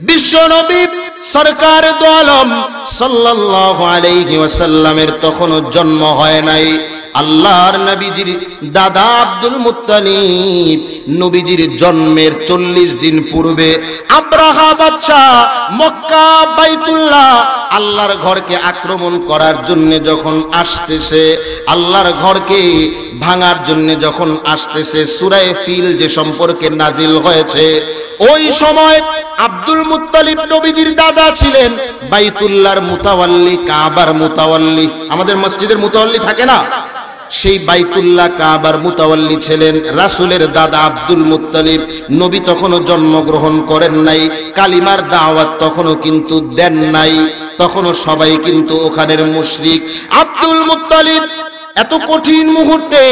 বিশ্ব সরকার দোয়ালম সাল্লাল্লাহু আলাইহি ওয়াসাল্লামের তখনও জন্ম হয় নাই। আল্লাহর নবীজির দাদা আব্দুল মুত্তালিব নবীজির জন্মের চল্লিশ দিন পূর্বে আব্রাহা বাদশাহ মক্কা বাইতুল্লাহ আল্লাহর ঘরকে আক্রমণ করার জন্য যখন আসতেছে, আল্লাহর ঘরকে ভাঙার জন্য যখন আসতেছে সুরায় ফিল যে সম্পর্কে নাজিল হয়েছে, ওই সময় আব্দুল মুত্তালিব নবীজির দাদা ছিলেন বাইতুল্লাহর মুতাওয়াল্লি, কাবার মুতাওয়াল্লি। আমাদের মসজিদের মুতাওয়াল্লি থাকে না? সেই বাইতুল্লাহ, কাবার মুতাওয়াল্লি ছিলেন রাসূলের দাদা আব্দুল মুত্তালিব। নবী তখনও জন্মগ্রহণ করেন নাই, কালিমার দাওয়াত তখনও কিন্তু দেন নাই। তখনও সবাই কিন্তু ওখানের মুশরিক। আব্দুল মুত্তালিব এত কঠিন মুহূর্তে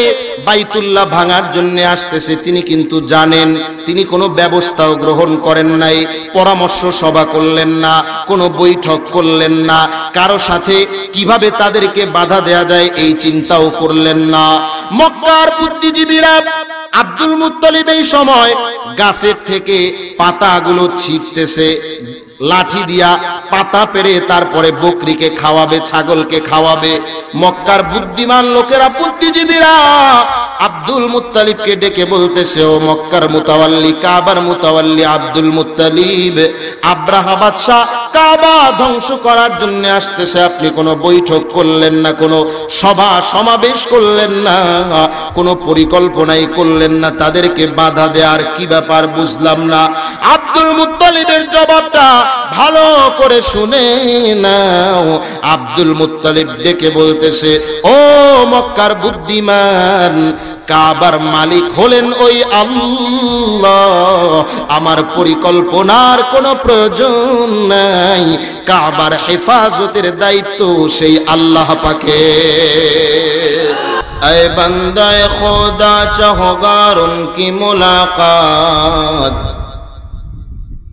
বাইতুল্লাহ ভাঙার জন্য আসতেছে, তিনি কিন্তু জানেন, তিনি কোনো ব্যবস্থাও গ্রহণ করেন নাই, পরামর্শ সভা করলেন না, কোনো বৈঠক করলেন না, কারও সাথে কীভাবে তাদেরকে বাধা দেয়া যায় এই চিন্তাও করলেন না। মক্কার বুদ্ধিজীবীরা আব্দুল মুত্তলিব এই সময় গাছের থেকে পাতাগুলো ছিটতেছে, লাঠি দিয়া পাতা পেরে তারপরে বকরিকে খাওয়াবে ছাগলকে খাওয়াবে মক্কার বুদ্ধিমান লোকেরা বুদ্ধিজীবীরা আব্দুল মুত্তালিবকে ডেকে বলতেছে, ও মক্কার মুতাওয়াল্লি, কাবার মুতাওয়াল্লি আব্দুল মুতালিব আব্রাহা বাদশাহ কাবা ধ্বংস করার জন্য আসতেছে। আপনি কোনো বৈঠক করলেন না, কোনো সভা সমাবেশ করলেন না, কোনো পরিকল্পনাই করলেন না। তাদেরকে বাধা দেওয়ার কি ব্যাপার বুঝলাম না। আব্দুল মুত্তালিবের জবাবটা ভালো করে শুনে নাও। আব্দুল মুত্তালিব ডেকে বলতেছে, ও মক্কার বুদ্ধিমান কাবার মালিক হলেন ওই আল্লাহ। আমার পরিকল্পনার কোনো প্রয়োজন নাই। কাবার হেফাজতের দায়িত্ব সেই আল্লাহ পাকে। اے بندہ خدا چاہوگار ان کی ملاقات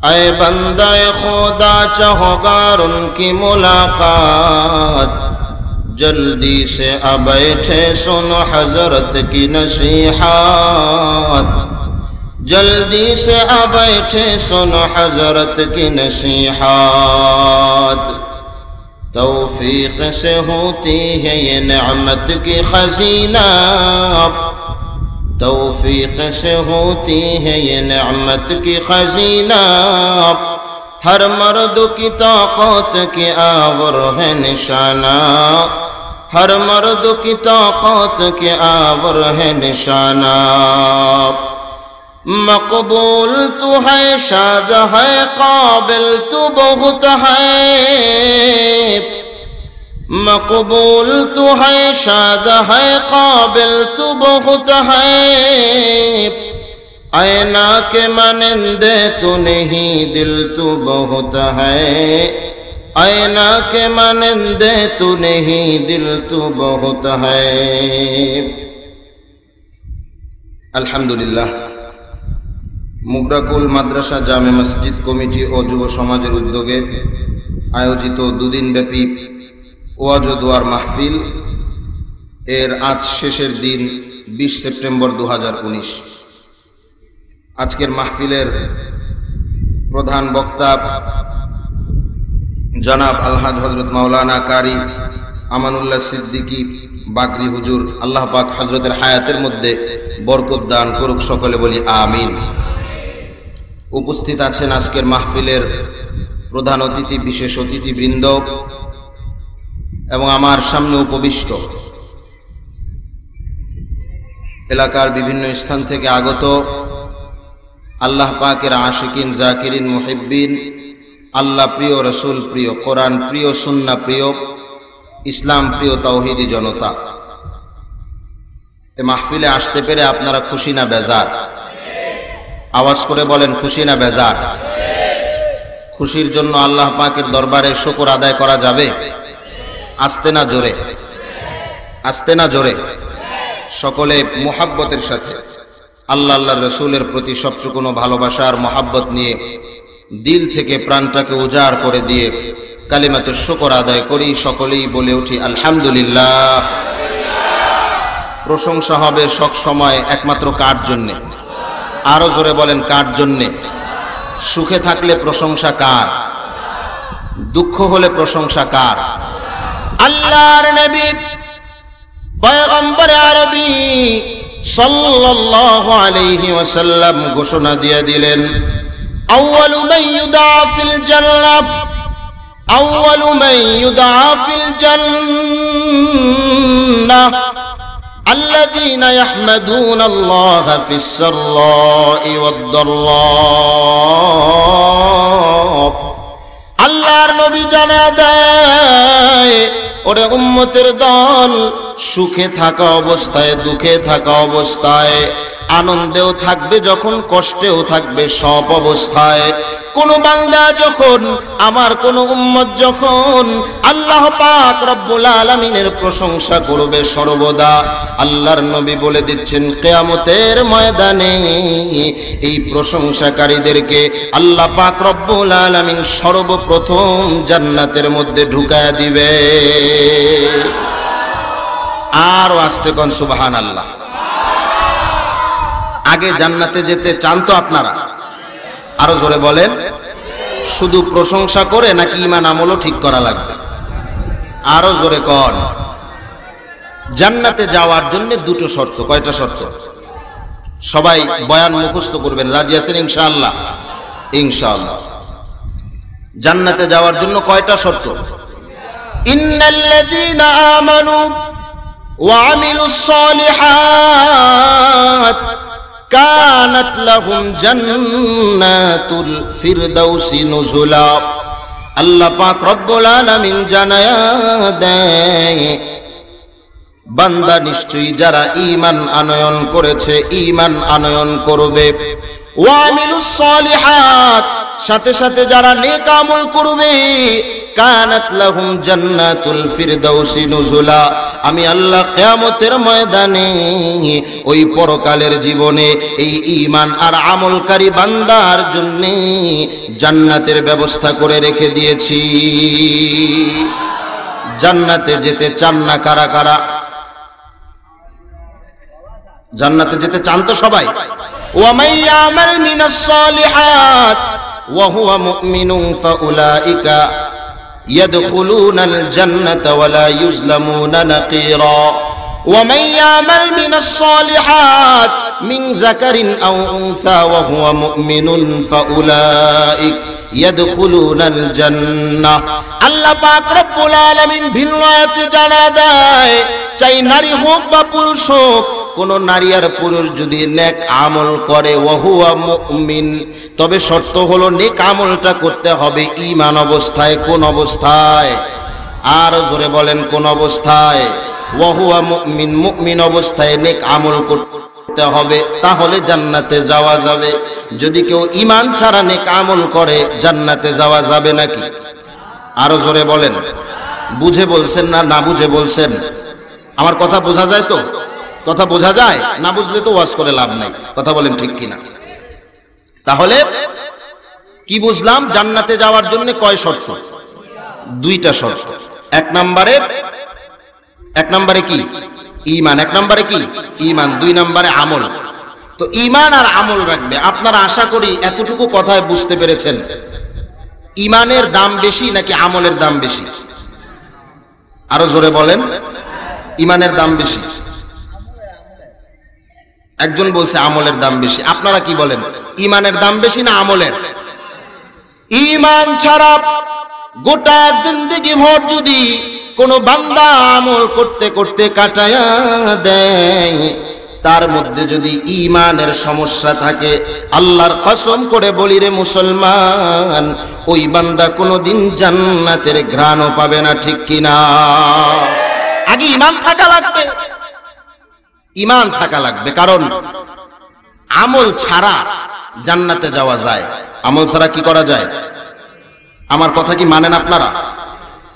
اے بندہ خدا چاہوگار ان کی ملاقات جلدی سے اب بیٹھے سنو حضرت کی نصیحات جلدی سے اب بیٹھے سنو حضرت کی نصیحات توفیق سے ہوتی ہے یہ نعمت کی خزینہ۔ توفیق سے ہوتی ہے یہ نعمت کی خزینہ۔ ہر مرد کی طاقت کی آور ہے نشانہ۔ ہر مرد کی طاقت کے آور ہے نشانہ۔ مقبول تو ہے شاز ہے، قابل تو بہت ہے۔ مقبول تو ہے شاز ہے، قابل تو بہت ہے۔ اینا کے منندے تو نہیں، دل تو بہت ہے۔ ऐना के मानंदे तू नहीं दिल तू बहुत है আলহামদুলিল্লাহ মুগরাকুল মাদ্রাসা জামে মসজিদ কমিটি ও যুব সমাজের উদ্যোগে আয়োজিত দুদিন ব্যাপী ওয়াজ ও দোয়ার মাহফিল এর আজ শেষের দিন বিশ সেপ্টেম্বর দু আজকের মাহফিলের প্রধান বক্তা জনাব আলহাজ হজরত মাওলানা কারি আমানুল্লাহ সিদ্দিকী বাকরি হুজুর, আল্লাহ পাক হজরতের হায়াতের মধ্যে বরকত দান করুক সকলে বলি আমিন। উপস্থিত আছেন আজকের মাহফিলের প্রধান অতিথি, বিশেষ অতিথিবৃন্দ এবং আমার সামনে উপবিষ্ট এলাকার বিভিন্ন স্থান থেকে আগত আল্লাহ পাকের আশিকিন, জাকিরিন, মুহিব্বিন আল্লাহ প্রিয় রসুল প্রিয় কোরআন প্রিয় সুন্না প্রিয় ইসলাম প্রিয় তৌহিদি জনতা। এ মাহফিলে আসতে পেরে আপনারা খুশি না বেজার? আওয়াজ করে বলেন, খুশি না বেজার? খুশির জন্য আল্লাহ পাকের দরবারে শকর আদায় করা যাবে? আসতে না জোরে? আসতে না জোরে? সকলে মোহাব্বতের সাথে। আল্লাহ আল্লাহ রসুলের প্রতি সবটুকুনো ভালোবাসা আর মহাব্বত নিয়ে দিল থেকে প্রাণটাকে উজাড় করে দিয়ে কালিমাতে শুকর আদায় করি, সকলেই বলে উঠি, আলহামদুলিল্লাহ। প্রশংসা হবে সব সময় একমাত্র কার জন্যে? আরও জোরে বলেন, কার জন্যে? সুখে থাকলে প্রশংসা কার? দুঃখ হলে প্রশংসা কার? আল্লাহর নবী, পয়গম্বর আরবি সাল্লাল্লাহু আলাইহি ওয়াসাল্লাম ঘোষণা দিয়ে দিলেন আউয়ালু মান ইউদা ফিল জান্নাহ আউয়ালু মান ইউদা ফিল জান্নাহ الذين يحمدون الله في السراء والضراء আল্লাহর নবী জানা দেয় ওরে উম্মতের দল সুখে থাকা অবস্থায় দুঃখে থাকা অবস্থায় আনন্দেও থাকবে, যখন কষ্টেও থাকবে সব অবস্থায়। কোন বান্দা যখন, আমার কোন উম্মত যখন, আল্লাহ পাক রব্বুল আলামিনের প্রশংসা করবে সর্বদা। আল্লাহর নবী বলে দিচ্ছেন, কেয়ামতের ময়দানে এই প্রশংসাকারীদেরকে আল্লাহ পাক রব্বুল আলামিন সর্বপ্রথম জান্নাতের মধ্যে ঢুকায় দিবে। আরও আসতে কন সুবাহান আল্লাহ আগে জান্নাতে যেতে চান তো আপনারা? আরও জোরে বলেন। শুধু প্রশংসা করে নাকি ইমান আমলও ঠিক করা লাগবে? আরও জোরে কন। জান্নাতে যাওয়ার জন্য দুটো শর্ত, কয়টা শর্ত? সবাই বয়ান মুখস্থ করবেন, রাজি আছেন ইনশাআল্লাহ? ইনশাআল্লাহ। জান্নাতে যাওয়ার জন্য কয়টা শর্ত? ইন্নাল্লাযীনা আমানু ওয়া আমিলুস সালিহাত। কানাত লাহুম জান্নাতুল ফিরদাউসি নুজুলা। আল্লাহ পাক রব্বুল আলামিন জানায়া দেয়, বান্দা নিশ্চয়ই যারা ঈমান আনয়ন করেছে, ঈমান আনয়ন করবে। ওয়া আমিলুস সালিহাত সাথে সাথে যারা নেক আমল করবে, কানাত লাহুম জান্নাতুল ফিরদাউসি নুজুলা। আমি আল্লাহ কিয়ামতের ময়দানে ওই পরকালের জীবনে এই ঈমান আর আমলকারী বান্দার জন্য জান্নাতের ব্যবস্থা করে রেখে দিয়েছি। জান্নাতে যেতে চান না কারা কারা? জান্নাতে যেতে চান তো সবাই। ওয়া ওয়ামাইয়ামাল মিনাস সলিহাত। وهو مؤمن فأولئك يدخلون الجنة ولا يظلمون نقيرا ومن يعمل من الصالحات من ذكر أو أنثى وهو مؤمن فأولئك يدخلون الجنة আল্লাহ পাক রব্বুল আলামিন ভিন্ন আয়াতে জানা দেয় চাই নারী হোক বা পুরুষ হোক কোন নারী আর পুরুষ যদি নেক আমল করে ওহুয়া মুমিন তবে শর্ত হলো নেক আমলটা করতে হবে ইমান অবস্থায়, কোন অবস্থায়? আর জোরে বলেন, কোন অবস্থায়? ওহুয়া মুমিন অবস্থায় নেক আমল করতে হবে, তাহলে জান্নাতে যাওয়া যাবে। যদি কেউ ঈমান ছাড়া নেক আমল করে, জান্নাতে যাওয়া যাবে নাকি? আরও জোরে বলেন। বুঝে বলছেন না না বুঝে বলছেন? আমার কথা বোঝা যায় তো? কথা বোঝা যায়? না বুঝলে তো ওয়াজ করে লাভ নাই। কথা বলেন ঠিক কিনা? তাহলে কি বুঝলাম? জান্নাতে যাওয়ার জন্য কয় শর্ত? দুইটা শর্ত। এক নম্বরে এক নম্বরে কি? ইমান এক নম্বরে কি? ইমান দুই নম্বরে আমল। তো ইমান আর আমল রাখবে। আপনারা আশা করি এতটুকু কথায় বুঝতে পেরেছেন। ইমানের দাম বেশি নাকি আমলের দাম বেশি? আরও জোরে বলেন। ইমানের দাম বেশি। একজন বলছে আমলের দাম বেশি। আপনারা কি বলেন? ইমানের দাম বেশি না আমলের? ইমান ছাড়া গোটা জিন্দগি ভর যদি কোন বান্দা আমল করতে করতে কাটায়া দেয়, তার মধ্যে যদি ইমানের সমস্যা থাকে, আল্লাহর কসম করে বলি রে মুসলমান, ওই বান্দা কোনোদিন জান্নাতের ঘ্রাণও পাবে না, ঠিক কিনা আগে ইমান থাকা লাগবে। ইমান থাকা লাগবে, কারণ আমল ছাড়া জান্নাতে যাওয়া যায়। আমল ছাড়া কি করা যায়? আমার কথা কি মানেন আপনারা?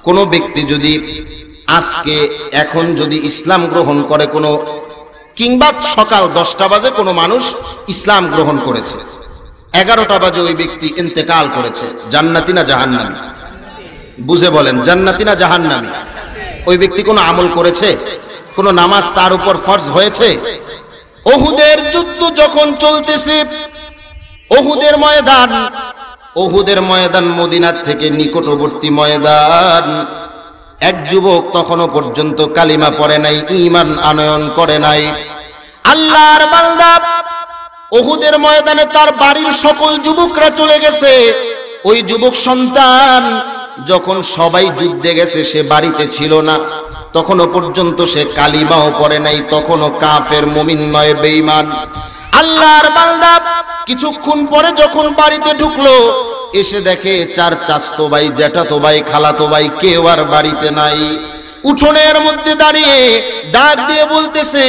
কোনো ব্যক্তি যদি আজকে, এখন যদি ইসলাম গ্রহণ করে কোনো, কিংবা সকাল দশটা বাজে কোনো মানুষ ইসলাম গ্রহণ করেছে। এগারোটা বাজে ওই ব্যক্তি ইন্তেকাল করেছে। জান্নাতি না জাহান্নামি? বুঝে বলেন, জান্নাতি না জাহান্নামি? ওই ব্যক্তি কোনো আমল করেছে? কোনো নামাজ তার উপর ফরজ হয়েছে? ওহুদের যুদ্ধ যখন চলতেছে ওহুদের ময়দান ওহুদের ময়দান মদিনার থেকে নিকটবর্তী ময়দান। এক যুবক তখনও পর্যন্ত কালিমা পড়ে নাই ইমান আনয়ন করে নাই। আল্লাহর বান্দা, ওহুদের ময়দানে তার বাড়ির সকল যুবকরা চলে গেছে। ওই যুবক সন্তান, যখন সবাই যুদ্ধে গেছে, সে বাড়িতে ছিল না। তখনও পর্যন্ত সে কালিমাও পড়ে নাই, তখনও কাফের মমিন নয়, বেঈমান। আল্লাহর বান্দা কিছুক্ষণ পরে যখন বাড়িতে ঢুকলো, এসে দেখে চার চাস্তো ভাই, জ্যাঠাতো ভাই, খালাতো ভাই কেউ আর বাড়িতে নাই। উঠোনের মধ্যে দাঁড়িয়ে ডাক দিয়ে বলতেছে,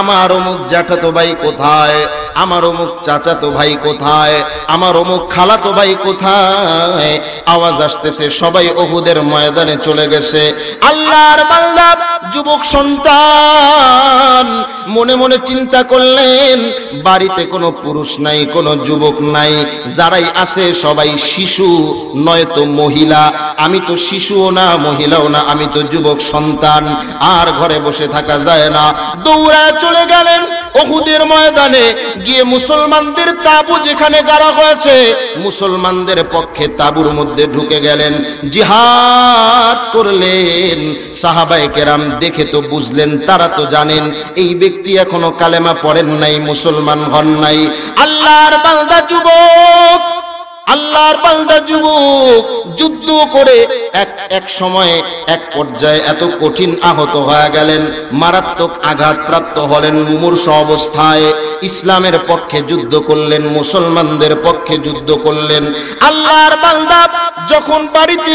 আমার অমুক জ্যাঠাতো ভাই কোথায়? আমার অমুক চাচাতো ভাই কোথায়? আমার অমুক খালাতো ভাই কোথায়? আওয়াজ আসতেছে, সবাই ওহুদের ময়দানে চলে গেছে। আল্লাহর বান্দা, যুবক সন্তান, মনে মনে চিন্তা করলেন, বাড়িতে কোনো পুরুষ নাই, কোনো যুবক নাই, যারাই আছে সবাই শিশু নয়তো মহিলা। আমি তো শিশুও না, মহিলাও না, আমি তো যুবক সন্তান। আর ঘরে বসে থাকা যায় না। দৌড়ায় চলে গেলেন ওহুদের ময়দানে। গিয়ে মুসলমানদের তাবু যেখানে গাড়া হয়েছে, মুসলমানদের পক্ষে তাবুর মধ্যে ঢুকে গেলেন। জিহাদ করলেন। সাহাবাই কেরাম দেখে তো বুঝলেন, তারা তো জানেন, এই ব্যক্তি এখনও কালেমা পড়েন নাই, মুসলমান হন নাই। আল্লাহর বান্দা যুবক আল্লাহর বান্দা যুবক, যুদ্ধ করে এক এক সময়ে এক পর্যায়ে এত কঠিন আহত হয়ে গেলেন, মারাত্মক আঘাতপ্রাপ্ত হলেন মুমূর্ষ অবস্থায়। ইসলামের পক্ষে যুদ্ধ করলেন, মুসলমানদের পক্ষে যুদ্ধ করলেন। আল্লাহর বান্দা যখন বাড়িতে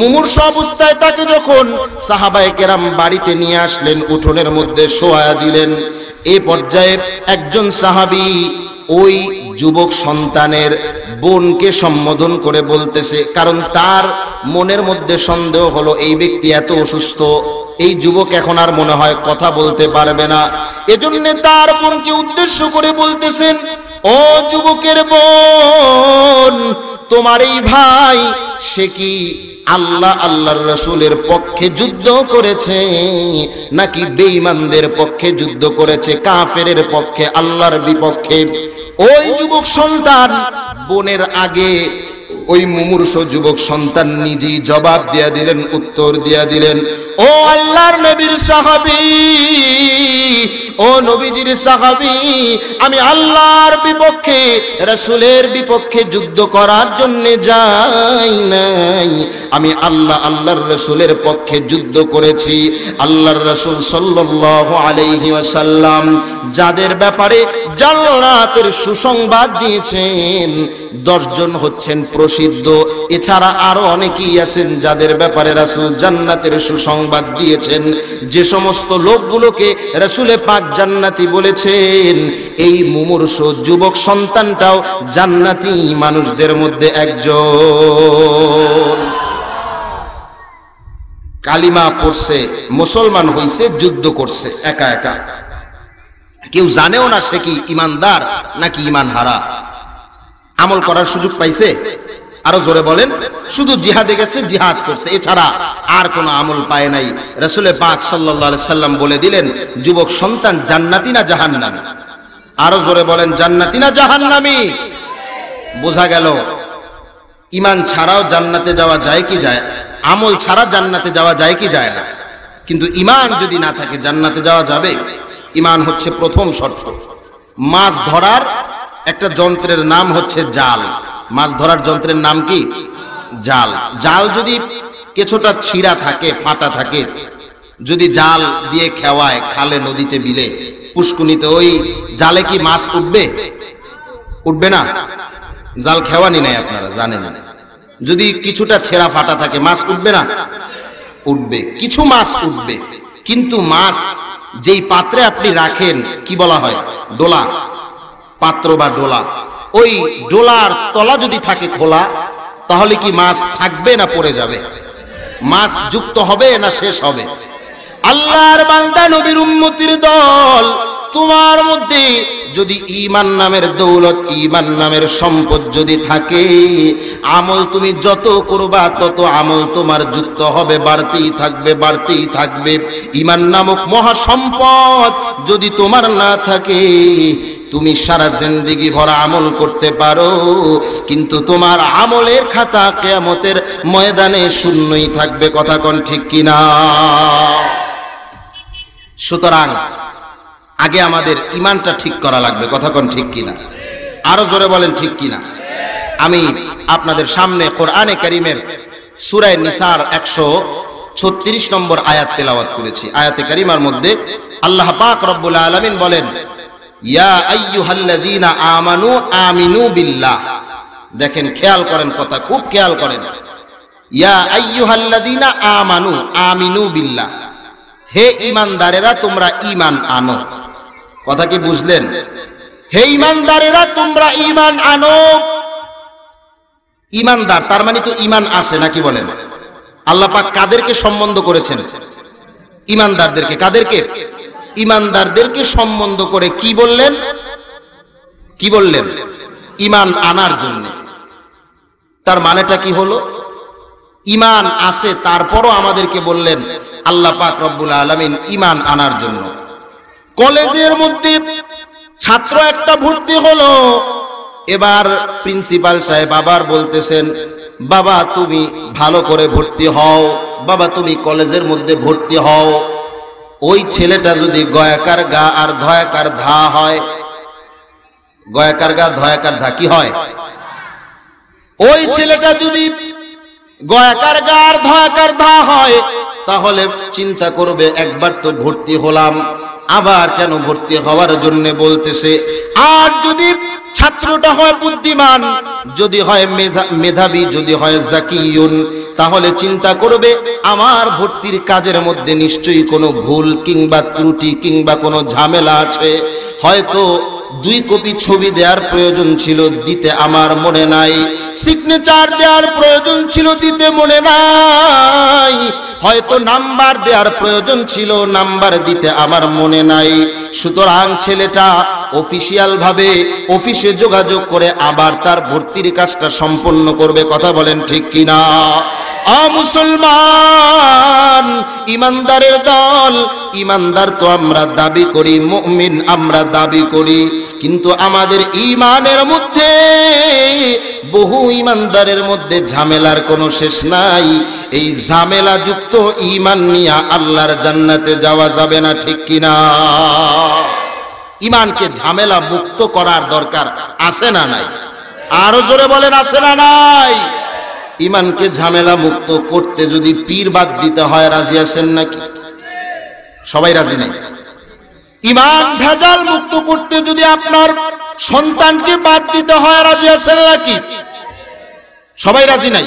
মুমূর্ষ অবস্থায় তাকে যখন সাহাবায়ে কেরাম বাড়িতে নিয়ে আসলেন, উঠোনের মধ্যে শোয়া দিলেন, এ পর্যায়ে একজন সাহাবী ওই যুবক সন্তানের বোনকে সম্বোধন করে বলতেছে, কারণ তার মনের মধ্যে সন্দেহ হলো, এই ব্যক্তি এত অসুস্থ, এই যুবক এখন আর মনে হয় কথা বলতে পারবে না। এজন্য তার বোনকে উদ্দেশ্য করে বলতেছেন, ও যুবকের বোন, তোমার এই ভাই, সে কি আল্লাহ আল্লাহর রসুলের পক্ষে যুদ্ধ করেছে, নাকি বেঈমানদের পক্ষে যুদ্ধ করেছে, কাফেরের পক্ষে, আল্লাহর বিপক্ষে। ওই যুবক সন্তান, বোনের আগে ওই মুমূর্ষ যুবক সন্তান নিজেই জবাব দিয়া দিলেন, উত্তর দিয়া দিলেন, ও আল্লাহর নবীর সাহাবী ও নবীজির সাহাবী, আমি আল্লাহর বিপক্ষে, রাসূলের বিপক্ষে যুদ্ধ করার জন্য যাই নাই। আমি আল্লাহ, আল্লাহর রসুলের পক্ষে যুদ্ধ করেছি। আল্লাহর রসুল সাল্লাল্লাহু আলাইহি ওয়াসাল্লাম যাদের ব্যাপারে জান্নাতের সুসংবাদ দিয়েছেন দশজন হচ্ছেন প্রসিদ্ধ। এছাড়া আরও অনেকেই আছেন যাদের ব্যাপারে রাসূল জান্নাতের সুসংবাদ দিয়েছেন। যে সমস্ত লোকগুলোকে রাসূলে পাক জান্নাতি বলেছেন, এই মুমূর্ষ যুবক সন্তানটাও জান্নাতি মানুষদের মধ্যে একজন। কালিমা পড়ছে, মুসলমান হইছে, যুদ্ধ করছে, একা একা। কেউ জানেও না সে কি ইমানদার নাকি ইমান হারা আমল করার সুযোগ পাইছে? আরও জোরে বলেন, শুধু জিহাদে গেছে, জিহাদ করছে। এছাড়া আর কোনো আমল পায় নাই। রসুলে পাক সাল্লাহ সাল্লাম বলে দিলেন, যুবক সন্তান জান্নাতি না জাহান্নামী? আরও জোরে বলেন, জান্নাতি না জাহান্নামী? বোঝা গেল ইমান ছাড়াও জান্নাতে যাওয়া যায় কি যায়, আমল ছাড়া জান্নাতে যাওয়া যায় কি যায় না। কিন্তু ইমান যদি না থাকে, জান্নাতে যাওয়া যাবে? ইমান হচ্ছে প্রথম শর্ত। মাছ ধরার একটা যন্ত্রের নাম হচ্ছে জাল। মাছ ধরার যন্ত্রের নাম কি? জাল। জাল যদি কিছুটা ছিঁড়া থাকে, ফাটা থাকে, যদি জাল দিয়ে খেওয়ায়, খালে, নদীতে বিলে পুষ্কুনিতে ওই জালে কি মাছ উঠবে? উঠবে না? জাল খেওয়ানি নাই আপনারা, জানেন। যদি কিছুটা ছেঁড়া, ফাটা থাকে, মাছ উঠবে না? উঠবে। কিছু মাছ উঠবে, কিন্তু মাছ যেই পাত্রে আপনি রাখেন, কি বলা হয়? ডোলা পাত্র বা ডোলা ওই ডোলার তলা যদি থাকে খোলা, তাহলে কি মাছ থাকবে না পড়ে যাবে? মাছ যুক্ত হবে না শেষ হবে? আল্লাহর বান্দা নবীর উম্মতির দল, তোমার মধ্যে যদি ইমান নামের দৌলত ইমান নামের সম্পদ যদি থাকে, আমল তুমি যত করবা, তত আমল তোমার যুক্ত হবে, বাড়তেই থাকবে বাড়তেই থাকবে। ইমান নামক মহা সম্পদ যদি তোমার না থাকে তুমি সারা জিন্দিগি ভরা আমল করতে পারো, কিন্তু তোমার আমলের খাতা কেয়ামতের ময়দানে শূন্যই থাকবে, কথা কন ঠিক কিনা? সুতরাং আগে আমাদের ইমানটা ঠিক করা লাগবে, কথা কোন ঠিক কিনা? আরও জোরে বলেন ঠিক কিনা? আমি আপনাদের সামনে কোরআনে কারিমের সুরায় নিসার একশো ছত্রিশ নম্বর আয়াত তেলাওয়াত করেছি। আয়াতে কারিমার মধ্যে আল্লাহ পাক রব্বুল আলামিন বলেন আমানু আমিনু বিল্লাহ। দেখেন, খেয়াল করেন কথা, খুব খেয়াল করেন। আমানু আমিনু হে ইমানদারেরা তোমরা ইমান আনো। কথা কি বুঝলেন? হে ইমানদারেরা তোমরা ইমান আনো। ইমানদার তার মানে তো ইমান আসে নাকি বলেন? আল্লাহ কাদেরকে সম্বন্ধ করেছেন? ইমানদারদেরকে কাদেরকে? ইমানদারদেরকে সম্বন্ধ করে কি বললেন? কি বললেন? ইমান আনার জন্য। তার মানেটা কি হলো? ইমান আসে তারপরও আমাদেরকে বললেন, আল্লাহ পাক রব্বুল আলমিন ইমান আনার জন্য। কলেজের মধ্যে ছাত্র একটা ভর্তি হলো। এবার প্রিন্সিপাল সাহেব আবার বলতেছেন, বাবা তুমি ভালো করে ভর্তি হও, বাবা তুমি কলেজের মধ্যে ভর্তি হও। ওই ছেলেটা যদি গয়াকার গা আর ধয়াকার ধা হয়, গয়াকার গা, ধয়াকার ধা কি হয়? ওই ছেলেটা যদি গয়াকার গা আর ধয়াকার ধা হয়, তাহলে চিন্তা করবে, একবার তো ভর্তি হলাম, আবার কেন ভর্তি হওয়ার জন্য বলতেছে, আর যদি ছাত্রটা হয় বুদ্ধিমান, যদি হয় মেধা- মেধাবী, যদি হয় জাকিউন তাহলে চিন্তা করবে, আমার ভর্তির কাজের মধ্যে নিশ্চয়ই কোনো ভুল কিংবা ত্রুটি কিংবা কোনো ঝামেলা আছে। হয়তো দুই কপি ছবি দেওয়ার প্রয়োজন ছিল, দিতে আমার মনে নাই। সিগনেচার দেওয়ার প্রয়োজন ছিল, দিতে মনে নাই। হয়তো নাম্বার দেওয়ার প্রয়োজন ছিল, নাম্বার দিতে আমার মনে নাই। সুতরাং ছেলেটা অফিসিয়াল ভাবে অফিসে যোগাযোগ করে আবার তার ভর্তির কাজটা সম্পন্ন করবে, কথা বলেন ঠিক কিনা? মুসলমান, ইমানদারের দল, ইমানদার তো আমরা দাবি করি, মুমিন আমরা দাবি করি, কিন্তু আমাদের ইমানের মধ্যে, বহু ইমানদারের মধ্যে ঝামেলার কোনো শেষ নাই। এই ঝামেলা যুক্ত ইমান নিয়ে আল্লাহর জান্নাতে যাওয়া যাবে না, ঠিক কিনা ইমানকে ঝামেলা মুক্ত করার দরকার আছে না নাই? আরও জোরে বলেন, আছে না নাই? ইমানকে ঝামেলা মুক্ত করতে যদি পীর বাদ দিতে হয়, রাজি আছেন নাকি? সবাই রাজি নাই? ইমান ভেজাল মুক্ত করতে যদি আপনার সন্তানকে বাদ দিতে হয়, রাজি আছেন নাকি? সবাই রাজি নাই?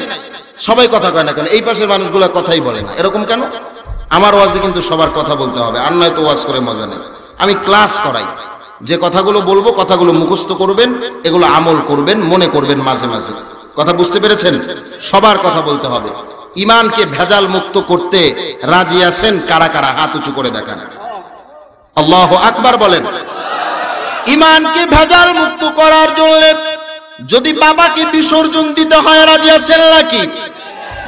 সবাই কথা কয় না কেন? এই পাশের মানুষগুলো কথাই বলে না। এরকম কেন? আমার ওয়াজে কিন্তু সবার কথা বলতে হবে, আর নয় তো ওয়াজ করে মজা নেই। আমি ক্লাস করাই। যে কথাগুলো বলব, কথাগুলো মুখস্থ করবেন, এগুলো আমল করবেন, মনে করবেন মাঝে মাঝে। কথা বুঝতে পেরেছেন? সবার কথা বলতে হবে। ইমানকে ভেজাল মুক্ত করতে রাজি আছেন কারা কারা? হাত উঁচু করে দেখান। আল্লাহ আকবার বলেন। ইমানকে ভেজাল মুক্ত করার জন্য যদি বাবাকে বিসর্জন দিতে হয়, রাজি আছেন নাকি?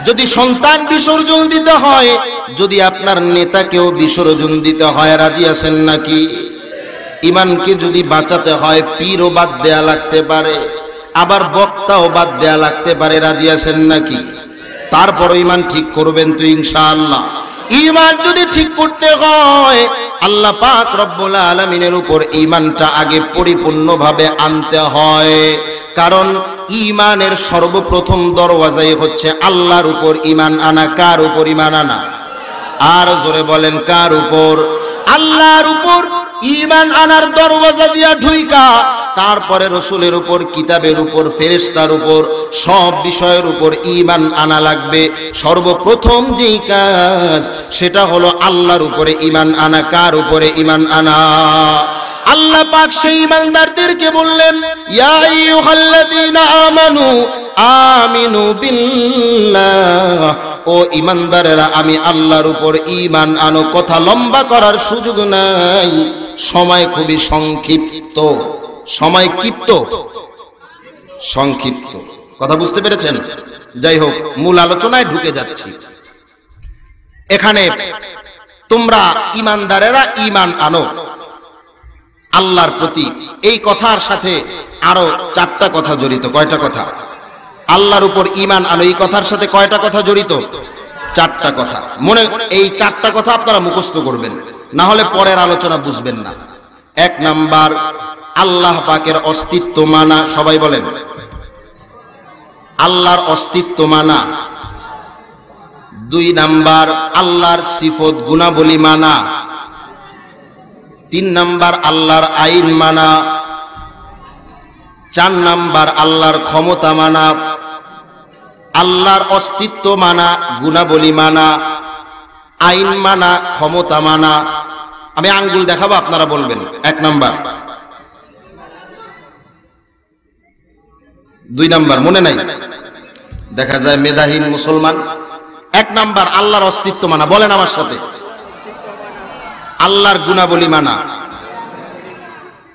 যদি সন্তান বিসর্জন দিতে হয়, যদি আপনার নেতাকেও বিসর্জন দিতে হয়, রাজি আছেন নাকি? ইমানকে যদি বাঁচাতে হয়, পীরও বাদ দেয়া লাগতে পারে। আবার বক্তাও বাদ দেয়া লাগতে পারে, রাজি আছেন নাকি? তারপর ইমান ঠিক করবেন তো ইনশাআল্লাহ। ইমান যদি ঠিক করতে হয়, আল্লাহ পাক রব্বুল আলমিনের উপর ইমানটা আগে পরিপূর্ণভাবে আনতে হয়। কারণ ইমানের সর্বপ্রথম দরওয়াজাই হচ্ছে আল্লাহর উপর ইমান আনা, কার উপর ইমান আনা? আর জোরে বলেন, কার উপর? আল্লাহর উপর ইমান আনার দরওয়াজা দিয়া ঢুইকা তারপরে রসুলের উপর, কিতাবের উপর ফেরেস্তার উপর, সব বিষয়ের উপর ইমান আনা লাগবে। সর্বপ্রথম যেই কাজ, সেটা হলো আল্লাহর উপরে ইমান আনা। কার উপরে ইমান আনা? আল্লাহ পাক সেই ইমানদারদেরকে বললেন আমানু আমিনু ও ইমানদারেরা, আমি আল্লাহর উপর ইমান আনো। কথা লম্বা করার সুযোগ নাই। সময় খুবই সংক্ষিপ্ত। সময় ক্ষিপ্ত সংক্ষিপ্ত। কথা বুঝতে পেরেছেন? যাই হোক, মূল আলোচনায় ঢুকে যাচ্ছি। এখানে তোমরা ইমানদারেরা ইমান আনো। আল্লাহর প্রতি এই কথার সাথে আরও চারটা কথা জড়িত। কয়টা কথা? আল্লাহর উপর ইমান আলো এই কথার সাথে কয়টা কথা জড়িত? চারটা কথা। মনে, এই চারটা কথা আপনারা মুখস্থ করবেন। না হলে পরের আলোচনা বুঝবেন না। এক নাম্বার আল্লাহ পাকের অস্তিত্ব মানা, সবাই বলেন। আল্লাহর অস্তিত্ব মানা। দুই নাম্বার, আল্লাহর সিফত গুণাবলী মানা। তিন নাম্বার, আল্লাহর আইন মানা। চার নাম্বার, আল্লাহর ক্ষমতা মানা। আল্লাহর অস্তিত্ব মানা, গুণাবলী মানা। আইন মানা, ক্ষমতা মানা। আমি আঙ্গুল দেখাবো, আপনারা বলবেন। এক নাম্বার। দুই নাম্বার, মনে নাই? দেখা যায় মেধাহীন মুসলমান, এক নাম্বার, আল্লাহর অস্তিত্ব মানা। বলেন আমার সাথে। আল্লাহর গুণাবলী মানা।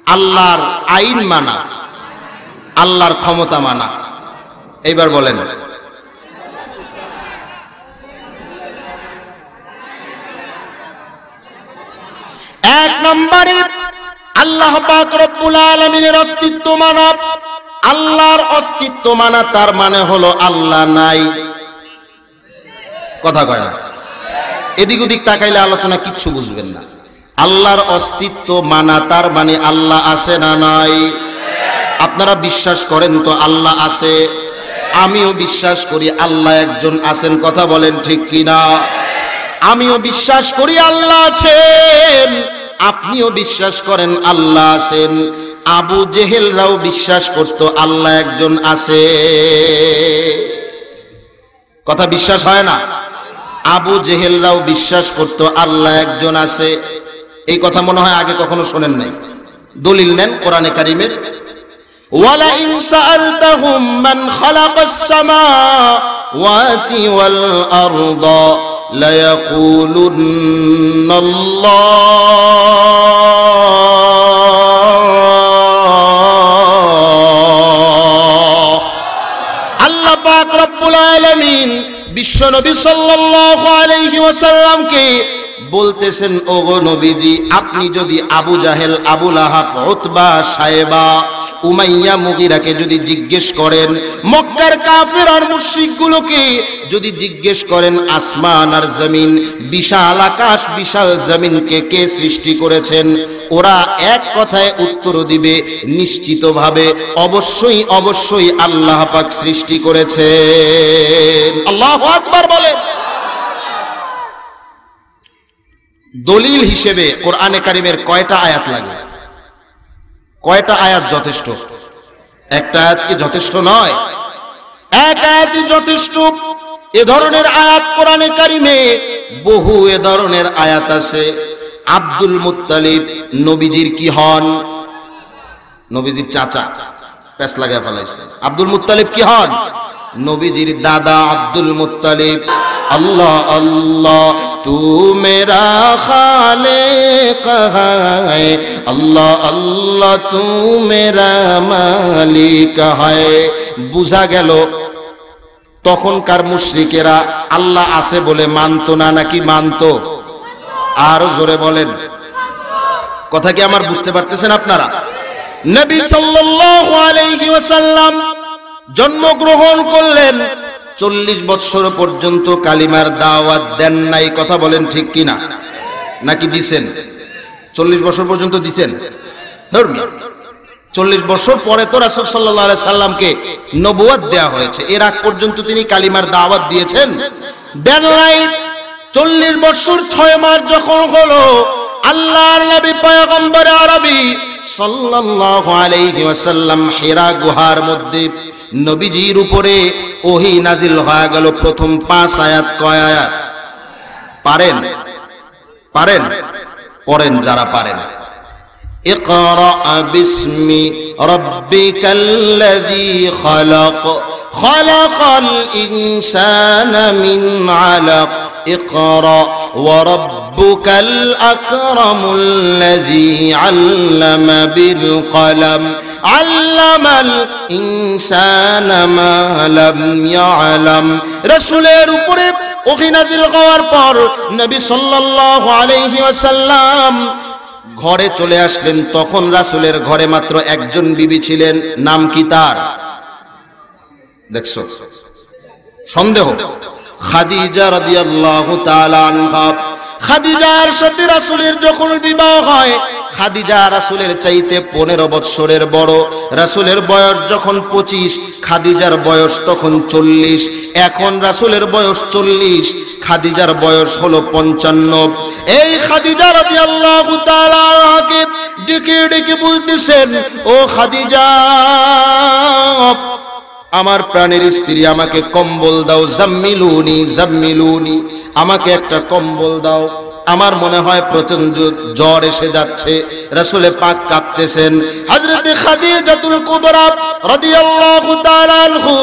আল্লাহর আইন মানা। আল্লাহর ক্ষমতা মানা। এইবার বলেন। এক নম্বরে আল্লাহ পাক রব্বুল আলামিনের অস্তিত্ব মানা। আল্লাহর অস্তিত্ব মানা তার মানে হলো আল্লাহ নাই। কথা কয় এদিক ওদিক তাকাইলে আলোচনা কিচ্ছু বুঝবেন না। আল্লাহর অস্তিত্ব মানা তার মানে আল্লাহ আছে না নাই। আপনারা বিশ্বাস করেন তো আল্লাহ আছে? আমিও বিশ্বাস করি আল্লাহ একজন আছেন, কথা বলেন ঠিক কিনা? আমিও বিশ্বাস করি আল্লাহ আছেন, আপনিও বিশ্বাস করেন আল্লাহ আছেন। আবু জেহেলরাও বিশ্বাস করত, আল্লাহ একজন আছে। কথা বিশ্বাস হয় না? আবু জেহেলরাও বিশ্বাস করত, আল্লাহ একজন আছে। এই কথা মনে হয় আগে কখনো শোনেন নাই। দলিল নেন কোরআনে কারিমের। ওয়ালাইন রব্বুল আলামিন বিশ্ব নবী সাল্লাল্লাহু আলাইহি ওয়াসাল্লামকে বলতেছেন, ওগো নবীজি, আপনি যদি Abu Jahl, Abu Lahab, Utba Shaiba Umayya মুগিরাকে যদি জিজ্ঞেস করেন, মক্কার কাফের আর মুশরিকগুলোকে যদি জিজ্ঞেস করেন, আসমান আর জমিন, বিশাল আকাশ, বিশাল জমিনকে কে সৃষ্টি করেছেন, ওরা এক কথায় উত্তর দিবে, নিশ্চিতভাবে অবশ্যই অবশ্যই আল্লাহ পাক সৃষ্টি করেছেন। আল্লাহু আকবার বলেন। দলিল হিসেবে কোরআনে কারিমের কয়টা আয়াত লাগে? কয়টা আয়াত যথেষ্ট? একটা আয়াত কি যথেষ্ট নয়? এক আয়াতই যথেষ্ট? এ ধরনের আয়াত কোরআনে কারিমে বহু এ ধরনের আয়াত আছে। আব্দুল মুত্তালিব নবীজির কি হন? নবীজির চাচা প্যাস লাগিয়ে ফেলাইছে। আব্দুল মুত্তালিব কি হন? নবীজির দাদা আব্দুল মুতালিব আল্লাহ আল্লাহ, তু মেরা খালে কহায় আল্লাহ আল্লাহ, তু মেরা মালিক হয়। বুঝা গেল, তখনকার মুশ্রিকেরা আল্লাহ আছে বলে মানত না নাকি মানত? আর জোরে বলেন। কথা কি আমার বুঝতে পারতেছেন আপনারা? নবী সাল্লাল্লাহু আলাইহি ওয়াসাল্লাম জন্মগ্রহণ করলেন, চল্লিশ বৎসর পর্যন্ত কালিমার দাওয়াত দেন নাই, কথা বলেন ঠিক কিনা? নাকি দিছেন? চল্লিশ বছর পর্যন্ত দিছেন? চল্লিশ বছর পরে তো রাসুল সাল্লাহ সাল্লামকে নবুয়াদ দেয়া হয়েছে। এর আগ পর্যন্ত তিনি কালিমার দাওয়াত দিয়েছেন। দেন নাই। চল্লিশ বছর ছয় মাস যখন হলো, আল্লাহর নবী পয়গম্বর আরবি সাল্লাল্লাহু আলাইহি ওয়াসাল্লাম হিরা গুহার মধ্যে নবীজির উপরে ওহি নাজিল হয়ে গেল প্রথম পাঁচ আয়াত কয় আয়াত পারেন পারেন পড়েন যারা পারেন اقرأ باسم ربك الذي خلق خلق الإنسان من علق اقرأ وربك الأكرم الذي علم بالقلم আল্লামাল উপরে হওয়ার পর নবী ঘরে চলে আসলেন। তখন রাসুলের ঘরে মাত্র একজন বিবি ছিলেন। নাম কি তার? দেখছ? সন্দেহ। খাদিজা রাদিয়াল্লাহু তাআলা আনহা। খাদিজার সাথে রাসুলের যখন বিবাহ হয় খাদিজা রাসুলের চাইতে পনেরো বৎসরের বড়। রাসূলের বয়স যখন পঁচিশ, খাদিজার বয়স তখন চল্লিশ। এখন রাসূলের বয়স চল্লিশ, খাদিজার বয়স হলো পঞ্চান্ন। এই খাদিজা তাআলা আনহাকে ডেকে ডেকে বলতেছেন, ও খাদিজা, আমার প্রাণের স্ত্রী আমাকে কম্বল দাও, জাম্মিলুনি জাম্মিলুনি। আমাকে একটা কম্বল দাও। আমার মনে হয় প্রচণ্ড জ্বর এসে যাচ্ছে। রাসূলে পাক কাঁপতেছেন। হযরতে খাদিজাতুল কুবরা রাদিয়াল্লাহু তাআলা আনহু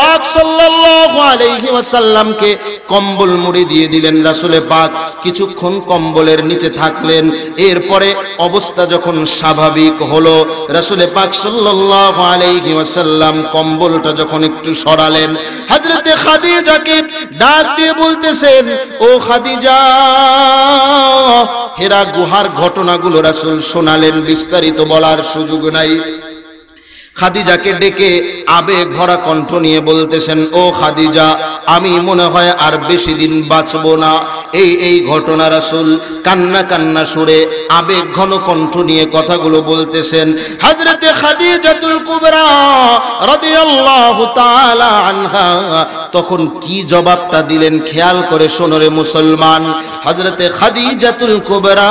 পাক সাল্লাল্লাহু আলাইহি ওয়াসাল্লামকে কম্বল মুড়ি দিয়ে দিলেন। পাক কিছুক্ষণ কম্বলের নিচে থাকলেন। এরপরে অবস্থা যখন স্বাভাবিক হলো, রাসূলে পাক সাল্লাল্লাহু আলাইহি ওয়াসাল্লাম কম্বলটা যখন একটু সরালেন, হযরতে খাদিজাকে ডাক দিয়ে বলতেছেন, ও খাদিজা হেরা গুহার ঘটনাগুলো রাসুল শোনালেন বিস্তারিত বলার সুযোগ নাই। খাদিজাকে ডেকে আবেগ ভরা কণ্ঠ নিয়ে বলতেছেন, ও খাদিজা, আমি মনে হয় আর বেশি দিন বাঁচবো না। এই এই ঘটনা রাসূল কান্না কান্না সুরে আবেগ ঘন কণ্ঠ নিয়ে কথাগুলো বলতেছেন, হযরতে খাদিজাতুল কুবরা রাদিয়াল্লাহু তাআলা আনহা। তখন কি জবাবটা দিলেন খেয়াল করে শোনরে মুসলমান, হযরতে খাদিজাতুল কুবরা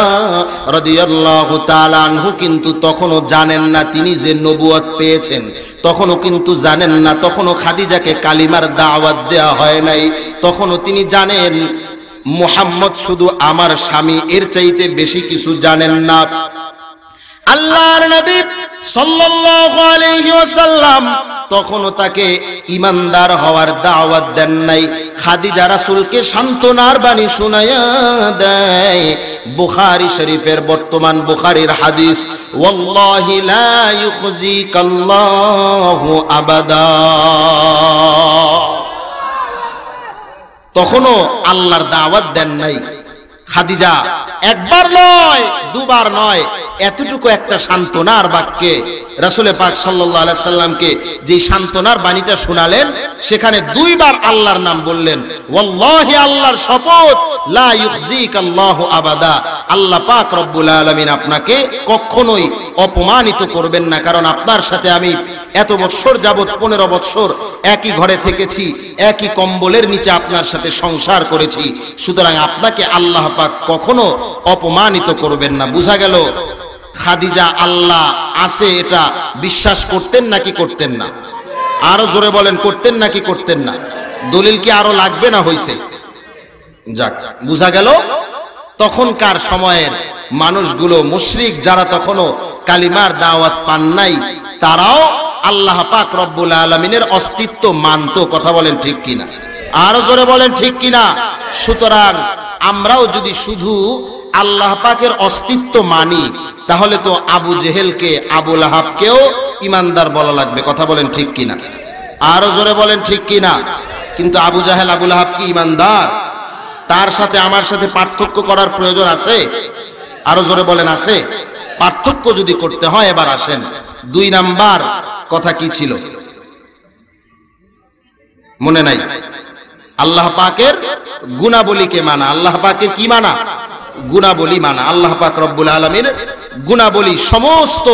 রাদিয়াল্লাহু তাআলা আনহু কিন্তু তখনও জানেন না তিনি যে নবুয়ত পেয়েছেন তখনও কিন্তু জানেন না, তখনও খাদিজাকে কালিমার দাওয়াত দেওয়া হয় নাই। তখনও তিনি জানেন, মোহাম্মদ শুধু আমার স্বামী, এর চাইতে বেশি কিছু জানেন না। আল্লাহর নবী সাল্লাল্লাহু আলাইহি ওয়াসাল্লাম তখনও তাকে ইমানদার হওয়ার দাওয়াত দেন নাই। খাদিজা রাসূলকে সান্ত্বনার বাণী শোনায়া দেয়। বুখারী শরীফের বর্তমান বুখারীর হাদিস, ওয়াল্লাহি লা ইউখজিকাল্লাহু আবাদা। তখনও আল্লাহর দাওয়াত দেন নাই। খাদিজা, একবার নয়, দুবার নয়, এতটুকু একটা সান্ত্বনার বাক্যে রাসুলে পাক সাল্লাহ যে সান্ত্বনার বাণীটা শোনালেন, সেখানে দুইবার আল্লাহর নাম বললেন আল্লাহর শপথ আল্লাহ আবাদা। আল্লাহ পাক রব্বুল আলামিন আপনাকে কখনোই অপমানিত করবেন না, কারণ আপনার সাথে আমি এত বৎসর যাবৎ পনেরো বৎসর একই ঘরে থেকেছি, একই কম্বলের নিচে আপনার সাথে সংসার করেছি। সুতরাং আপনাকে আল্লাহ পাক কখনো অপমানিত করবেন না। বুঝা গেল? খাদিজা, আল্লাহ আছে এটা বিশ্বাস করতেন নাকি করতেন না? আরও জোরে বলেন, করতেন নাকি করতেন না? দলিল কি আরও লাগবে না হইছে? যাক, বুঝা গেল? তখনকার সময়ের মানুষগুলো মুশরিক যারা তখনও কালিমার দাওয়াত পান নাই, তারাও আল্লাহ পাক রব্বুল আলমিনের অস্তিত্ব মানত, কথা বলেন ঠিক কিনা? আরও জোরে বলেন ঠিক কিনা? সুতরাং আমরাও যদি শুধু আল্লাহ পাকের অস্তিত্ব মানি, তাহলে তো আবু জেহেলকে আবুল আহাবকেও ইমানদার বলা লাগবে, কথা বলেন ঠিক কিনা? আরও জোরে বলেন ঠিক কিনা? কিন্তু আবু জাহেল আবুল আহাব কি ইমানদার? তার সাথে আমার সাথে পার্থক্য করার প্রয়োজন আছে? আরও জোরে বলেন, আছে? পার্থক্য যদি করতে হয়, এবার আসেন। দুই নাম্বার কথা কি ছিল? মনে নাই? আল্লাহ পাকের গুণাবলীকে মানা। আল্লাহ পাকের কি মানা? গুণাবলী মানা। আল্লাহ পাক রব্বুল আলমীর গুণাবলী সমস্ত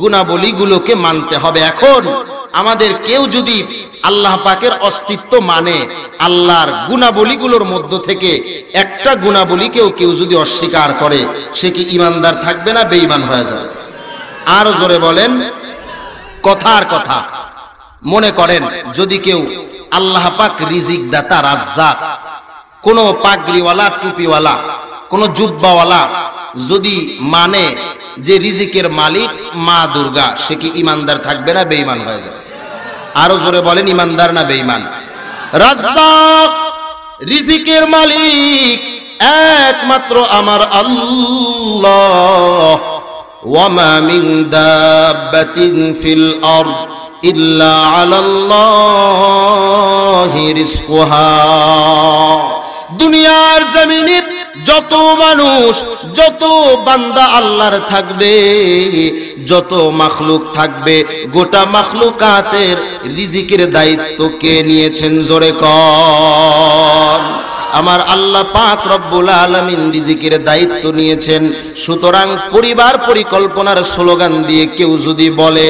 গুণাবলীগুলোকে মানতে হবে। এখন আমাদের কেউ যদি আল্লাহ পাকের অস্তিত্ব মানে আল্লাহর গুণাবলীগুলোর মধ্য থেকে একটা গুণাবলীকেও কেউ যদি অস্বীকার করে, সে কি ইমানদার থাকবে না বেঈমান হয়ে যাবে? আরও জোরে বলেন, কথার কথা। মনে করেন, যদি কেউ আল্লাহ পাক রিজিক দাতা রাজ্জাক, কোন পাগড়িওয়ালা, টুপিওয়ালা, কোন জুব্বাওয়ালা, যদি মানে যে রিজিকের মালিক, মা দুর্গা, সে কি ইমানদার থাকবে না বেঈমান হয়ে যাবে? আরও জোরে বলেন, ইমানদার না বেঈমান? রাজ্জাক, রিজিকের মালিক, একমাত্র আমার আল্লাহ। ওয়ামা মিন দাব্বাতিন ফিল আরদ ইল্লা আলাল্লাহি রিজকুহা দুনিয়ার জমিনে যত মানুষ, যত বান্দা আল্লাহর থাকবে, যত মাখলুক থাকবে, গোটা মাখলুকাতের রিজিকের দায়িত্ব কে নিয়েছেন জোরে কর আমার আল্লাহ পাক রব্বুল আলামিন রিজিকের দায়িত্ব নিয়েছেন। সুতরাং পরিবার পরিকল্পনার স্লোগান দিয়ে কেউ যদি বলে,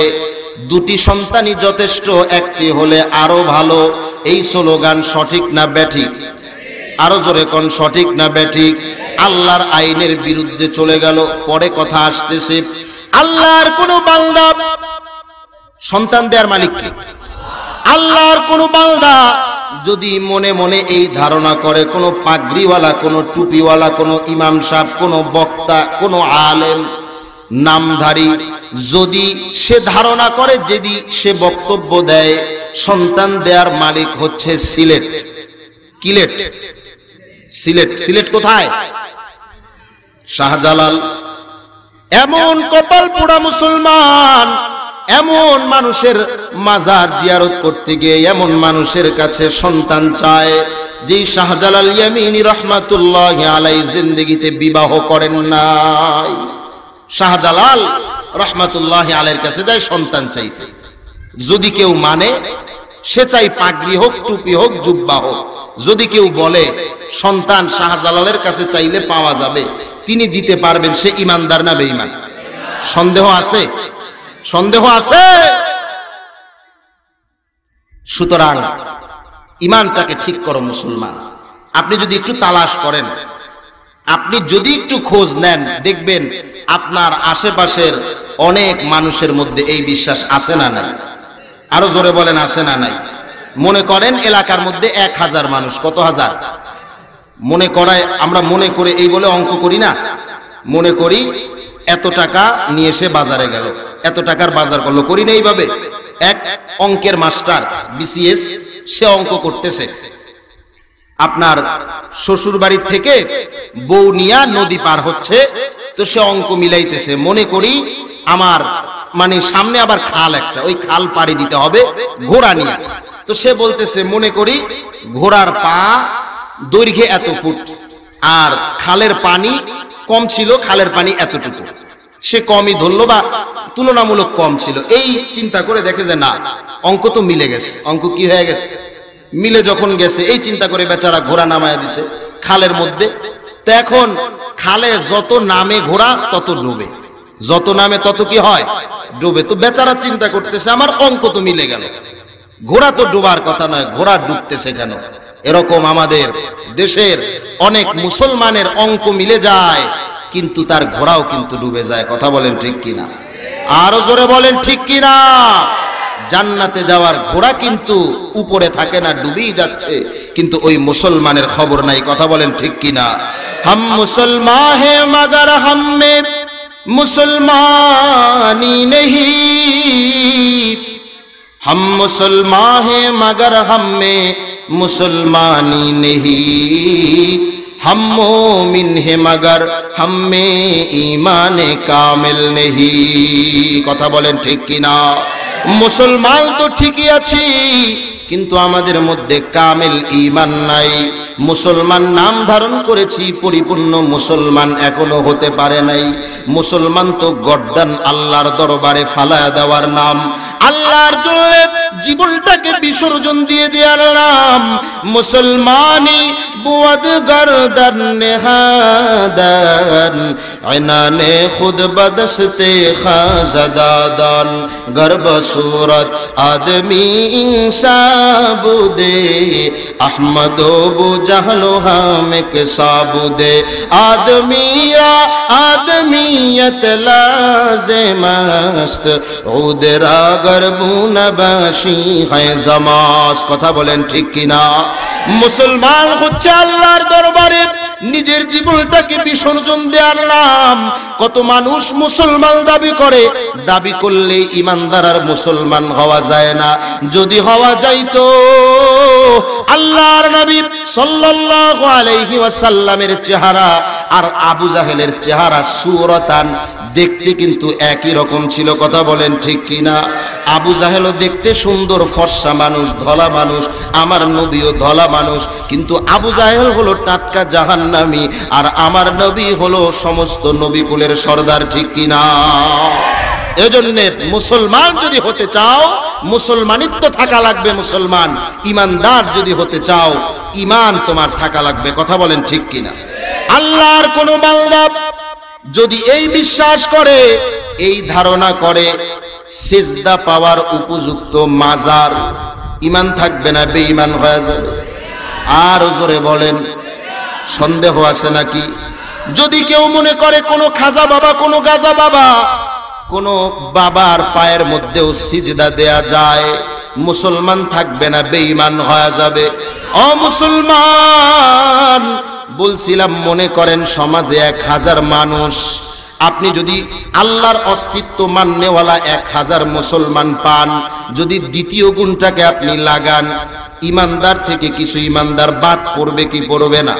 দুটি সন্তানই যথেষ্ট, একটি হলে আরও ভালো, এই স্লোগান সঠিক না ব্যাঠিক? আরও জোরে কোন সঠিক না ব্যাঠিক? আল্লাহর আইনের বিরুদ্ধে চলে গেল, পরে কথা আসতেছে। আল্লাহর কোন বান্দা সন্তান দেওয়ার মালিক কে? আল্লাহর কোন বান্দা যদি মনে মনে এই ধারণা করে, কোনো পাগড়িওয়ালা, কোনো টুপিওয়ালা, কোনো ইমাম সাহেব, কোনো বক্তা, কোনো আলেম, নামধারী, যদি সে ধারণা করে, যদি সে বক্তব্য দেয়, সন্তান দেয়ার মালিক হচ্ছে সিলেট। কিলেট সিলেট সিলেট কোথায়? শাহজালাল। এমন কপাল পোড়া মুসলমান, এমন মানুষের মাজার জিয়ারত করতে গিয়ে এমন মানুষের কাছে সন্তান চায় যে শাহজালাল ইয়ামিনী রহমাতুল্লাহ আলাই জিন্দগিতে বিবাহ করেন নাই। শাহজালাল রহমাতুল্লাহ আলাইয়ের কাছে যায় সন্তান চাইতে। যদি কেউ মানে সে চাই পাগড়ি হোক, টুপি হোক, জুব্বা হোক। যদি কেউ বলে, সন্তান শাহজালালের কাছে চাইলে পাওয়া যাবে, তিনি দিতে পারবেন, সে ইমানদার না বেঈমান। সন্দেহ আছে? সন্দেহ আছে? সুতরাং, ইমানটাকে ঠিক করো মুসলমান। আপনি যদি একটু তালাশ করেন, আপনি যদি একটু খোঁজ নেন, দেখবেন আপনার আশেপাশের অনেক মানুষের মধ্যে এই বিশ্বাস আছে না নাই। আরও জোরে বলেন, আছে না নাই? মনে করেন এলাকার মধ্যে এক হাজার মানুষ, কত হাজার? মনে করায়, আমরা মনে করে এই বলে অঙ্ক করি না? মনে করি এত টাকা নিয়ে এসে বাজারে গেল। এত টাকার বাজার করল। করি না এইভাবে। এক অঙ্কের মাস্টার, বিসিএস, সে অঙ্ক করতেছে। আপনার শ্বশুর বাড়ি থেকে বউ নিয়া নদী পার হচ্ছে, তো সে অঙ্ক মিলাইতেছে। মনে করি আমার মানে সামনে আবার খাল একটা, ওই খাল পাড়ি দিতে হবে ঘোড়া নিয়ে। তো সে বলতেছে, মনে করি ঘোড়ার পা দৈর্ঘ্যে এত ফুট, আর খালের পানি কম ছিল, খালের পানি এতটুকু। সে কমই ধরলো বা তুলনামূলক কম ছিল। এই চিন্তা করে দেখে যে না, অঙ্ক তো মিলে গেছে। অঙ্ক কি হয়ে গেছে? মিলে যখন গেছে, এই চিন্তা করে বেচারা ঘোড়া নামায় দিছে, খালের মধ্যে। তো এখন খালে যত নামে ঘোড়া, তত ডুবে। যত নামে তত কি হয়? ডুবে। তো বেচারা চিন্তা করতেছে, আমার অঙ্ক তো মিলে গেল। ঘোড়া তো ডোবার কথা নয়, ঘোড়া ডুবতেছে কেন? এরকম আমাদের দেশের অনেক মুসলমানের অঙ্ক মিলে যায়, কিন্তু তার ঘোড়াও কিন্তু ডুবে যায়। কথা বলেন ঠিক কিনা? আরও জোরে বলেন ঠিক কিনা? জান্নাতে যাওয়ার ঘোড়া কিন্তু উপরে থাকে না, ডুবেই যাচ্ছে, কিন্তু ওই মুসলমানের খবর নাই। কথা বলেন ঠিক কিনা? হাম মুসলমান হে মগর হামে مسلمانی نہیں۔ ہم مسلمان ہیں مگر ہم میں مسلمانی نہیں۔ ہم مومن ہیں مگر ہم میں ایمان کامل نہیں۔ کتھا بولیں ٹھیک کی نا تو ٹھیک ঠিকই اچھی কিন্তু আমাদের মধ্যে কামেল ইমান নাই। মুসলমান নাম ধারণ করেছি, পরিপূর্ণ মুসলমান এখনও হতে পারে নাই। মুসলমান তো গর্দান আল্লাহর দরবারে ফালায়া দেওয়ার নাম। আল্লাহর জন্য জীবনটাকে বিসর্জন দিয়ে দেওয়ার নাম মুসলমানি বুয়াদ গর্দান নেহাদান আইনানে খুদ বদস্তে খাজাদাদান গর্ব সুরত আদমি ইনসাবুদে আহমদ বু জাহলো হামেক সাবুদে আদমিয়া আদমিয়ত লাজেমাস্ত উদরা গর্বুন বাসি হয় জামাস, কথা বলেন ঠিক কিনা? মুসলমান হচ্ছে আল্লাহর দরবারে, নিজের জীবনটাকে বিসর্জন দেওয়ার নাম। কত মানুষ মুসলমান দাবি করে, দাবি করলে ইমানদার আর মুসলমান হওয়া যায় না। যদি হওয়া যাইতো, আল্লাহর নবী সাল্লাল্লাহু আলাইহি ওয়াসাল্লামের চেহারা আর আবু জাহেলের চেহারা সুরতান দেখতে কিন্তু একই রকম ছিল, কথা বলেন ঠিক কিনা? আবু জাহেলও দেখতে সুন্দর, ফর্সা মানুষ, ধলা মানুষ, আমার নবীও ধলা মানুষ, কিন্তু আবু জাহেল হলো টাটকা জাহান্নামি, আর আমার নবী হলো সমস্ত নবীকুলের সর্দার, ঠিক কিনা? এজন্য মুসলমান যদি হতে চাও, মুসলমানিত্ব থাকা লাগবে মুসলমান, ইমানদার যদি হতে চাও, ইমান তোমার থাকা লাগবে, কথা বলেন ঠিক কিনা? আল্লাহর কোন বান্দা যদি এই বিশ্বাস করে, এই ধারণা করে, সিজদা পাওয়ার উপযুক্ত মাজার ইমান থাকবে না, বেঈমান হয়ে যাবে। আর জোরে বলেন, সন্দেহ আছে নাকি? যদি কেউ মনে করে কোনো খাজা বাবা, কোনো গাজা বাবা, কোন বাবার পায়ের মধ্যেও সিজদা দেয়া যায়, মুসলমান থাকবে না, বেঈমান হয়ে যাবে। অ মুসলমান বলছিলাম, মনে করেন সমাজে এক হাজার মানুষ। আপনি যদি আল্লাহর অস্তিত্ব মান্যওয়ালা এক হাজার মুসলমান পান, যদি দ্বিতীয় গুণটাকে আপনি লাগান, ইমানদার থেকে কিছু ইমানদার বাদ পড়বে কি পড়বে না?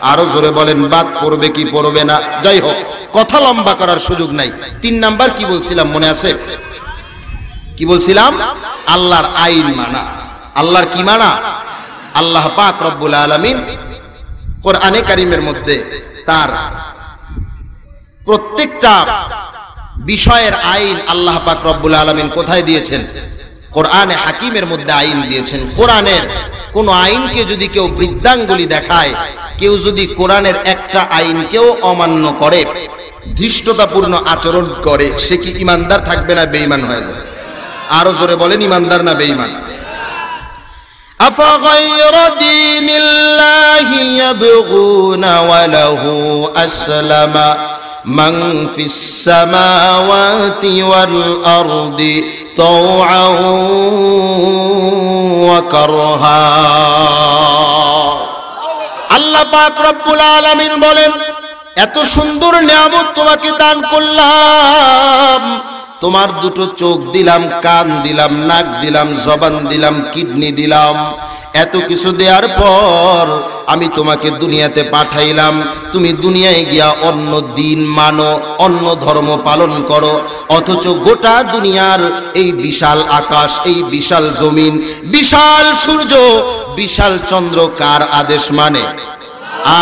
আরও জোরে বলেন, বাদ পড়বে কি পড়বে না? যাই হোক, কথা লম্বা করার সুযোগ নাই। তিন নাম্বার কি বলছিলাম, মনে আছে? কি বলছিলাম? আল্লাহর আইন মানা। আল্লাহর কি মানা? আল্লাহ পাক রব্বুল আলামিন কোরআনে কারিমের মধ্যে তার প্রত্যেকটা বিষয়ের আইন আল্লাহ পাক রব্বুল আলামিন কোথায় দিয়েছেন? কোরআনে হাকিমের মধ্যে আইন দিয়েছেন। কোরআনের কোন আইনকে যদি কেউ বৃদ্ধাঙ্গুলি দেখায়, কেউ যদি কোরআনের একটা আইনকেও অমান্য করে, ধৃষ্টতাপূর্ণ আচরণ করে, সে কি ইমানদার থাকবে না বেঈমান হয়ে যাবে? আরও জোরে বলেন, ইমানদার না বেঈমান? أفغير دين الله يبغون وله أسلم من في السماوات والأرض طوعا وكرها আল্লাহ পাক রব্বুল আলামিন বলেন এত সুন্দর নিয়ামত তোমাকে দান করলাম তোমার দুটো চোখ দিলাম, কান দিলাম, নাক দিলাম, জবান দিলাম, কিডনি দিলাম। এত কিছু দেওয়ার পর আমি তোমাকে দুনিয়াতে পাঠাইলাম। তুমি দুনিয়ায় গিয়া অন্য দিন মানো, অন্য ধর্ম পালন করো, অথচ গোটা দুনিয়ার এই বিশাল আকাশ, এই বিশাল জমিন, বিশাল সূর্য, বিশাল চন্দ্র কার আদেশ মানে?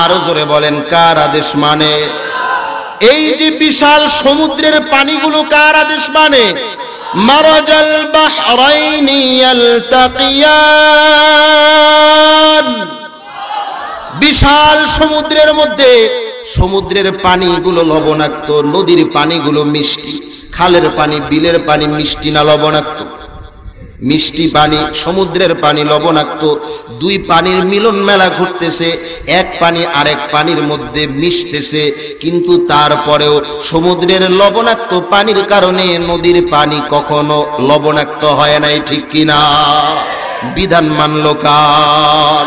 আরও জোরে বলেন, কার আদেশ মানে? এই যে বিশাল সমুদ্রের পানিগুলো কার আদেশ মানে? মারাজাল বাহরাইনি ইয়ালতাকিয়ান বিশাল সমুদ্রের মধ্যে সমুদ্রের পানিগুলো লবণাক্ত, নদীর পানিগুলো মিষ্টি, খালের পানি, বিলের পানি মিষ্টি না লবণাক্ত? মিষ্টি পানি, সমুদ্রের পানি লবণাক্ত দুই পানির মিলন মেলা ঘটতেছে এক পানি আরেক পানির মধ্যে মিশতেছে, কিন্তু তারপরেও সমুদ্রের লবণাক্ত পানির কারণে নদীর পানি কখনো লবণাক্ত হয় নাই, ঠিক কিনা? বিধান মানল কার?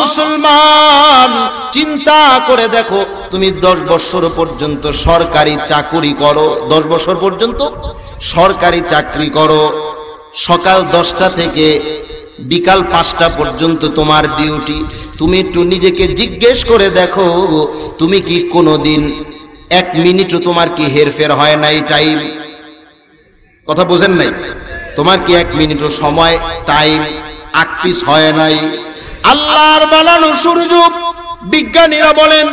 মুসলমান, চিন্তা করে দেখো, তুমি দশ বছর পর্যন্ত সরকারি চাকুরি করো, দশ বছর পর্যন্ত? সরকারি চাকরি করো, সকাল দশটা থেকে বিকাল পাঁচটা পর্যন্ত তোমার ডিউটি। তুমি একটু নিজেকে জিজ্ঞেস করে দেখো, তুমি কি কোনোদিন এক মিনিটও তোমার কি হেরফের হয় নাই টাইম কথা বোঝেন নাই? তোমার কি এক মিনিটও সময় টাইম আকপিস হয় নাই? আল্লাহর বানানো সূর্য বিজ্ঞানীরা বলেন,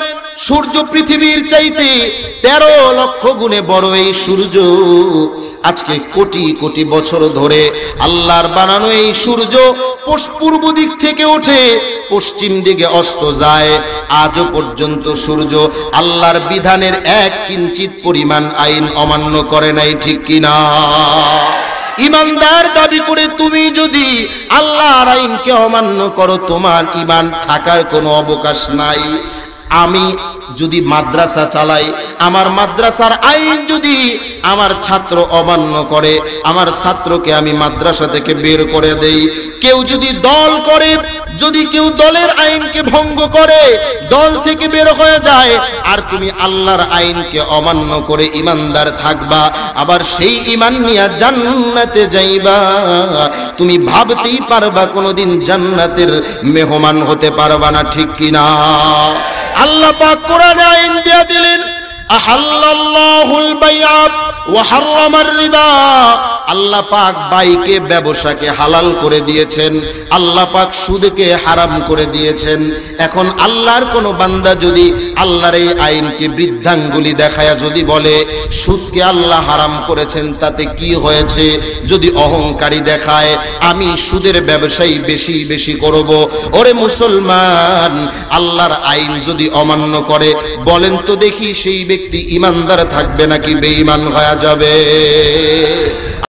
সূর্য পৃথিবীর চাইতে তেরো লক্ষ গুণে বড় এই সূর্য। আজকে কোটি কোটি বছর ধরে আল্লাহর বানানো এই সূর্য পূর্ব দিক থেকে ওঠে, পশ্চিম দিকে অস্ত যায়। আজও পর্যন্ত সূর্য আল্লাহর বিধানের এক কিঞ্চিত পরিমাণ আইন অমান্য করে নাই, ঠিক কিনা? ইমানদার দাবি করে তুমি যদি আল্লাহর আইনকে অমান্য করো, তোমার ইমান থাকার কোনো অবকাশ নাই। আমি যদি মাদ্রাসা চালাই, আমার মাদ্রাসার আইন যদি আমার ছাত্র অমান্য করে, আমার ছাত্রকে আমি মাদ্রাসা থেকে বের করে দেই। কেউ যদি দল করে, যদি কেউ দলের আইনকে ভঙ্গ করে, দল থেকে বের হয়ে যায়, আর তুমি আল্লাহর আইনকে অমান্য করে ইমানদার থাকবা, আবার সেই ইমান নিয়ে জান্নাতে যাইবা। তুমি ভাবতেই পারবা কোনোদিন জান্নাতের মেহমান হতে পারবা না, ঠিক কিনা? আল্লাহ পাক কোরআনে আইন দিয়ে দিলেন আহাল্লাল্লাহুল বাইআ ওয়া হাররামার রিবা। আল্লাহ পাক বাইকে, ব্যবসাকে হালাল করে দিয়েছেন। আল্লাহ পাক সুদকে হারাম করে দিয়েছেন। এখন আল্লাহর কোন বান্দা যদি আল্লাহর এই আইনকে বৃদ্ধাঙ্গুলি দেখায়া যদি বলে, সুদকে আল্লাহ হারাম করেছেন, তাতে কি হয়েছে? যদি অহংকারী দেখায়, আমি সুদের ব্যবসায়ী বেশি বেশি করব। ওরে মুসলমান, আল্লাহর আইন যদি অমান্য করে, বলেন তো দেখি সেই ব্যক্তি ইমানদার থাকবে নাকি বেঈমান হয়ে যাবে?